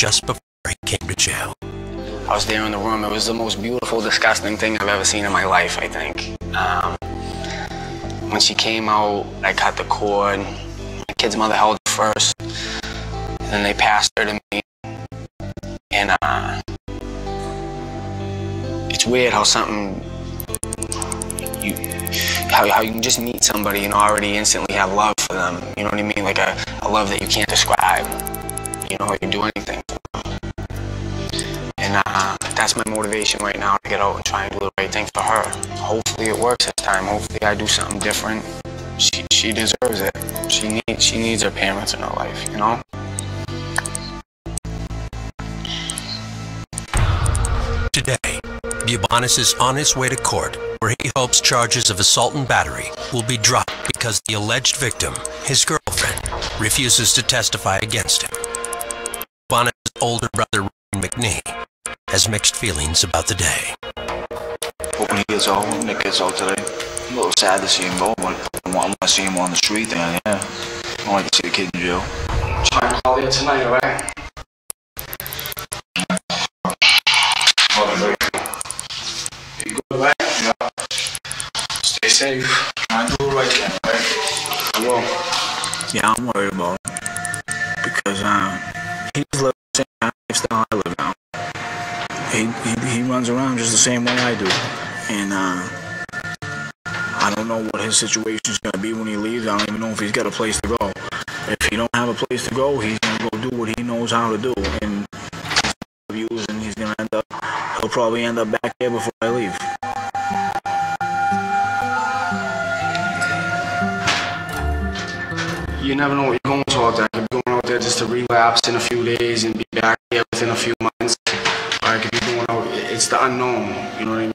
just before he came to jail. I was there in the room. It was the most beautiful, disgusting thing I've ever seen in my life, I think. Um, when she came out, I cut the cord. My kid's mother held her first. And then they passed her to me. And uh, it's weird how something you how, how you can just meet somebody and already instantly have love for them. You know what I mean? Like a, a love that you can't describe. You know, you do anything motivation right now to get out and try and do the right thing for her. Hopefully it works this time. Hopefully I do something different. She, she deserves it. She needs she needs her parents in her life, you know? Today, Bubanis is on his way to court where he hopes charges of assault and battery will be dropped because the alleged victim, his girlfriend, refuses to testify against him. Bubanis' older brother, Ryan McNee, has mixed feelings about the day. But when he gets out, Nick gets out today, I'm a little sad to see him go, but I want to see him on the street then, yeah. I like to see the kid in jail. Try and call you tonight, alright? You good, right? Yeah. Stay safe. Try and do it right then, right? I will. Yeah, I'm worried about him. Because um, he's living the same lifestyle I live now. Runs around just the same way I do. And uh, I don't know what his situation is going to be when he leaves. I don't even know if he's got a place to go. If he don't have a place to go, he's going to go do what he knows how to do. And views and he's going to end up, he'll probably end up back there before I leave. You never know what you're going to out there. I could be going out there just to relapse in a few days and be back here within a few months. It's the unknown, you know what I